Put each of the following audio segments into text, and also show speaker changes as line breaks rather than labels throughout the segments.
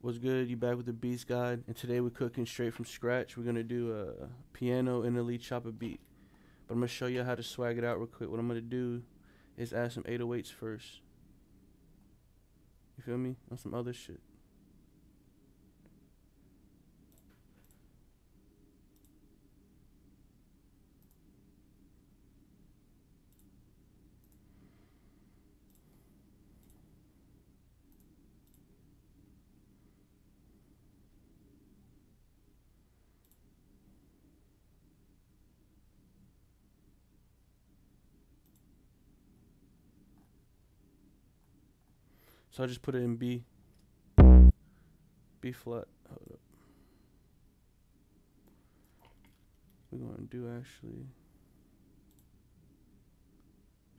What's good? You back with the BeatzGod, and today we're cooking straight from scratch. We're gonna do a piano and a NLE Choppa beat, but I'm gonna show you how to swag it out real quick. What I'm gonna do is add some 808s first. You feel me? On some other shit. So I just put it in B. B flat. Hold up. We're gonna do actually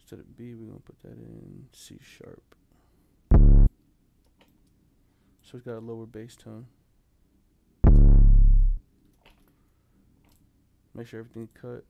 instead of B, we're gonna put that in C sharp. So it's got a lower bass tone. Make sure everything's cut.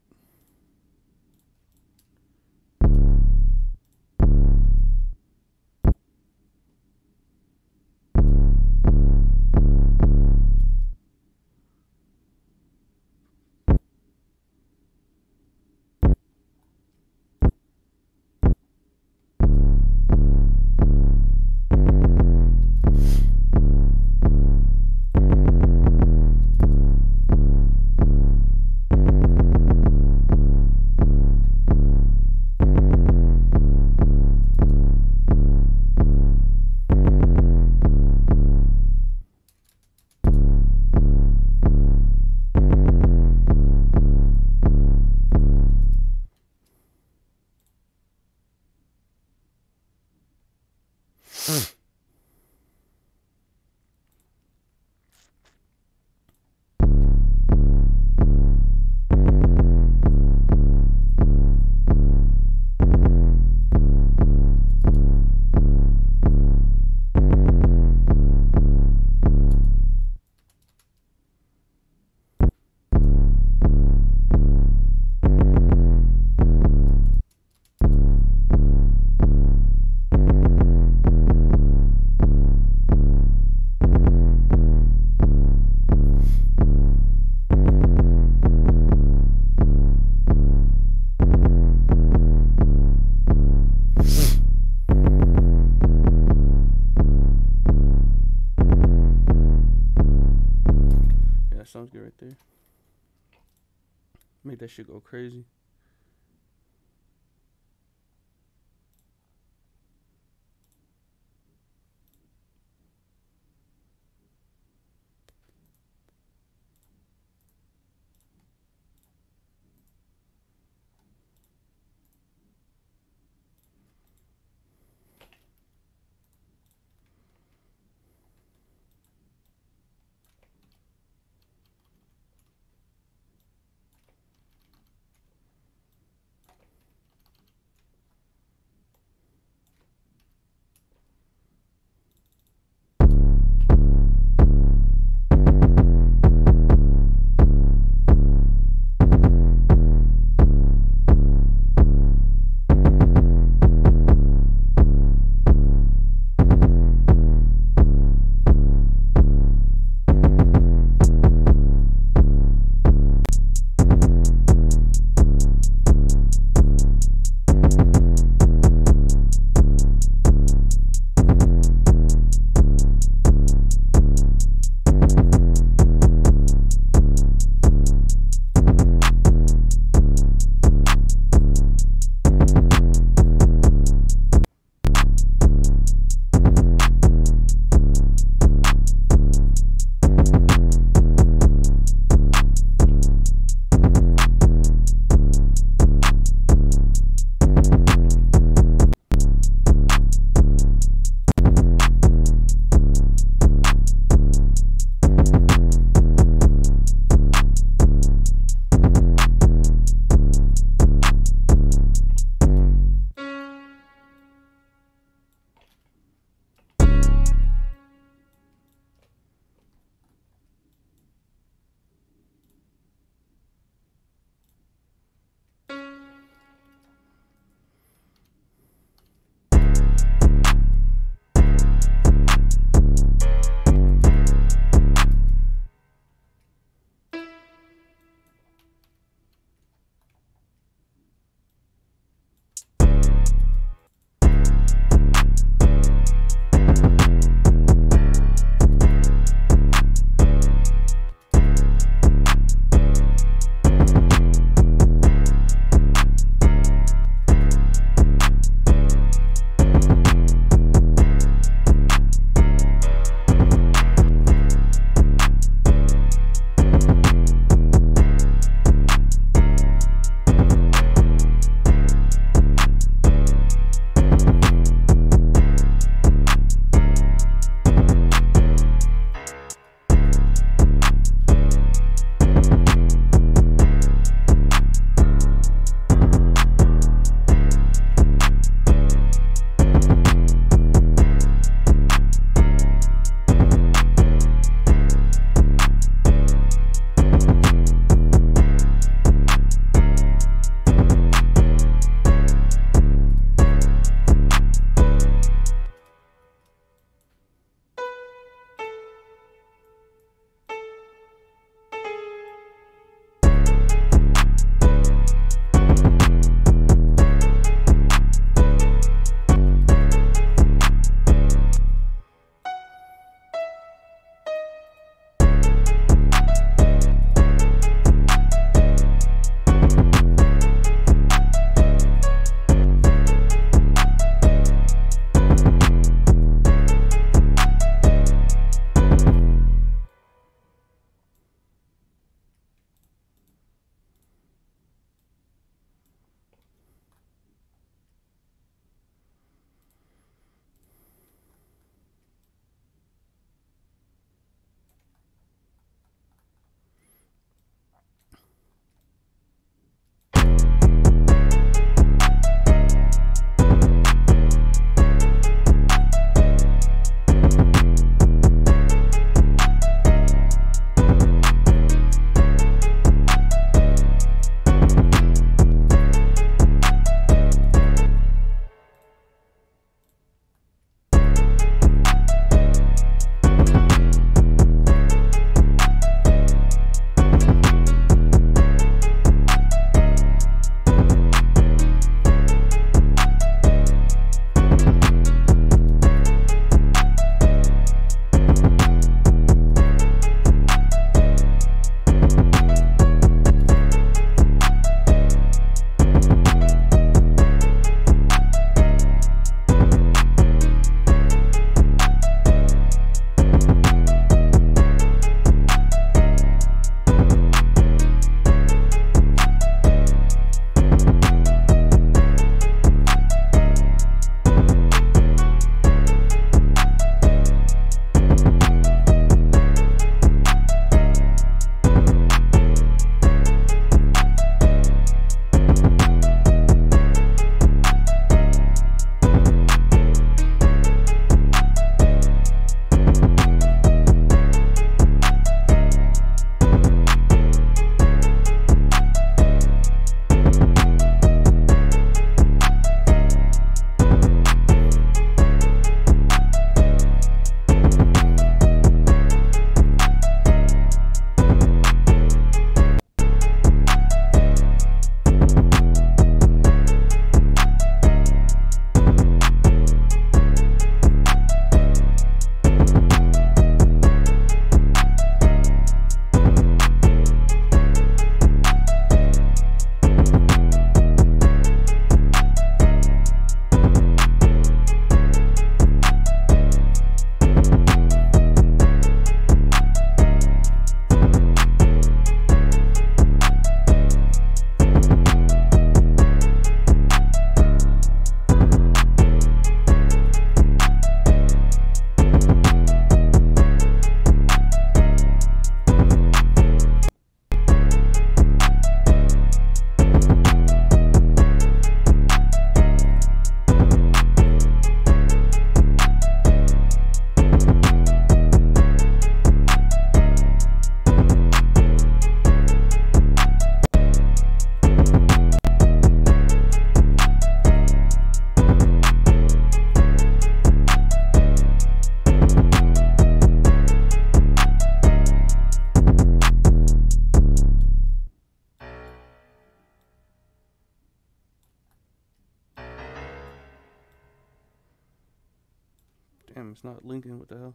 Damn, it's not linking. What the hell?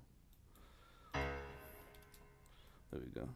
There we go.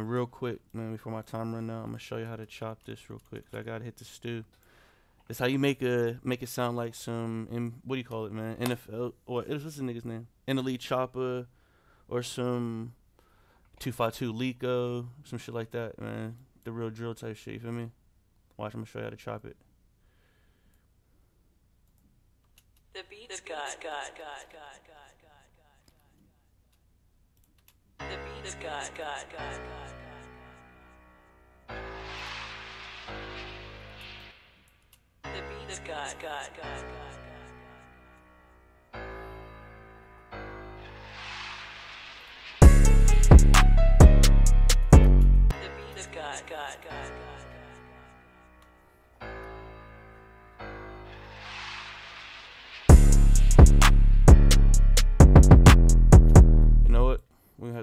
And real quick, man, before my time run out, I'm gonna show you how to chop this real quick. I gotta hit the stew. It's how you make a make it sound like some what do you call it, man? NFL or what's the nigga's name? NLE Choppa or some two five two Lico, some shit like that, man. The real drill type shit. You feel me? Watch, I'm gonna show you how to chop it.
The beats got, got, got, got, got, The got, got, got, got, got. The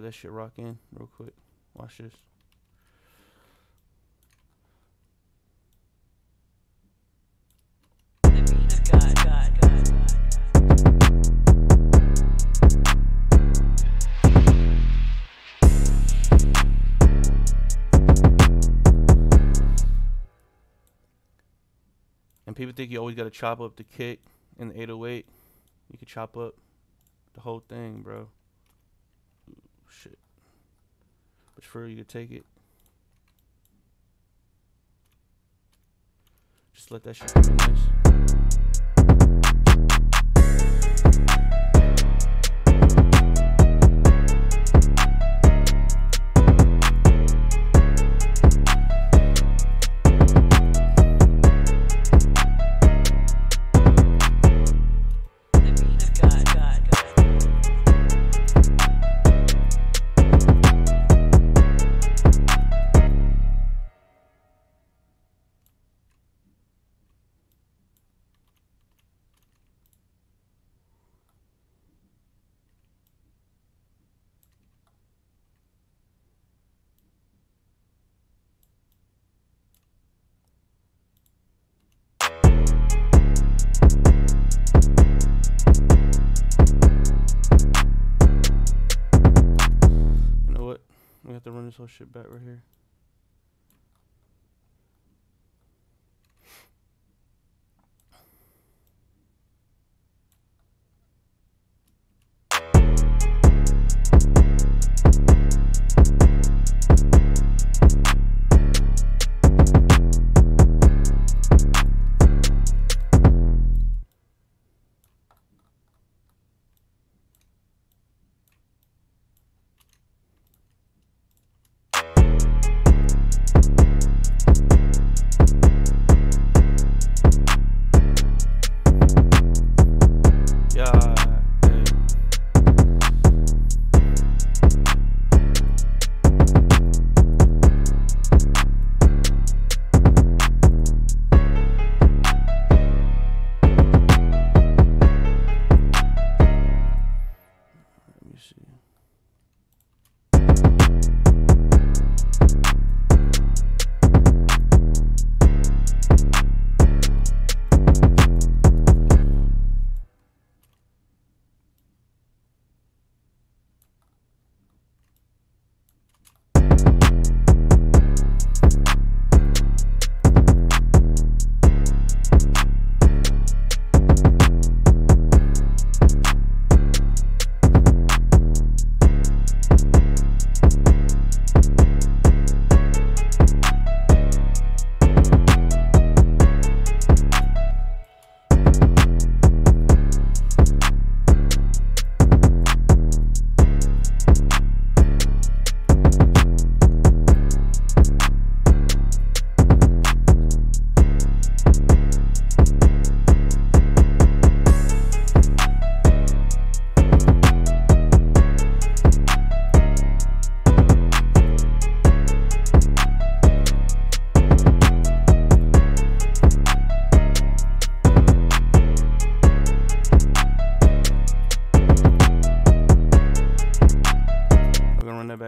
that shit rock in real quick. Watch this.
Got, got, got, got, got.
And people think you always gotta chop up the kick in the 808. You can chop up the whole thing, bro. Shit. For real, you could take it. Just let that shit. This whole shit back right here.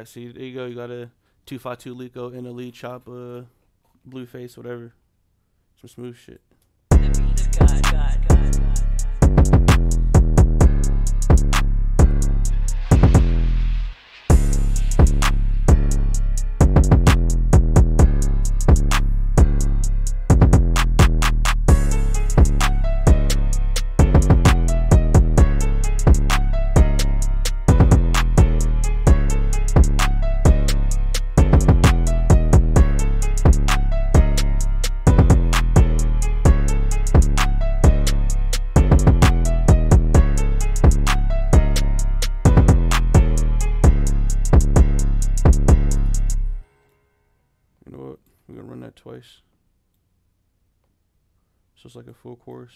See, there you go. You got a 252 Lico in a lead chop, uh, Blueface, whatever. Some smooth shit. Like a full chorus.